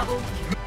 Double.